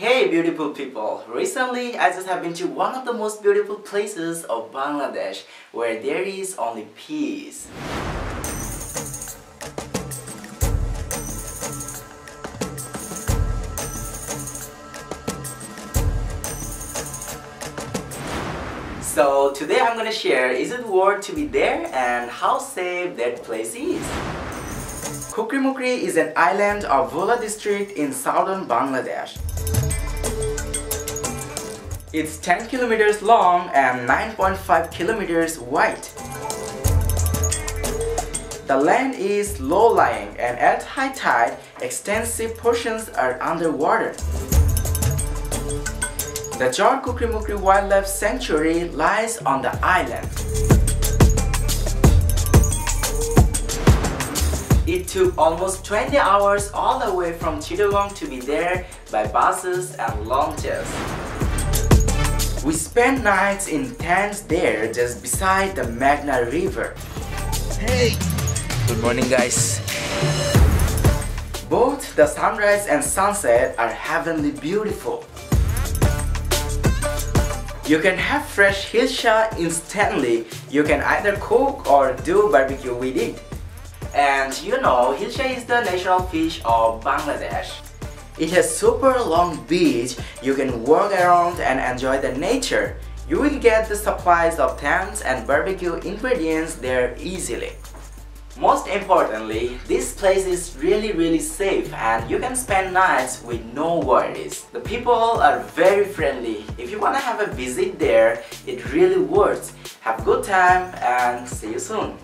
Hey beautiful people! Recently, I just have been to one of the most beautiful places of Bangladesh where there is only peace. So today I'm gonna share is it worth to be there and how safe that place is. Kukri Mukri is an island of Bhola district in southern Bangladesh. It's 10 kilometers long and 9.5 kilometers wide. The land is low-lying and at high tide, extensive portions are underwater. The Char Kukri Wildlife Sanctuary lies on the island. It took almost 20 hours all the way from Chittagong to be there by buses and launches. We spent nights in tents there just beside the Meghna River. Hey! Good morning guys. Both the sunrise and sunset are heavenly beautiful. You can have fresh hilsa instantly. You can either cook or do barbecue with it. And you know, hilsa is the national fish of Bangladesh. It has super long beach, you can walk around and enjoy the nature. You will get the supplies of tents and barbecue ingredients there easily. Most importantly, this place is really really safe and you can spend nights with no worries. The people are very friendly. If you wanna have a visit there, it really works. Have good time and see you soon.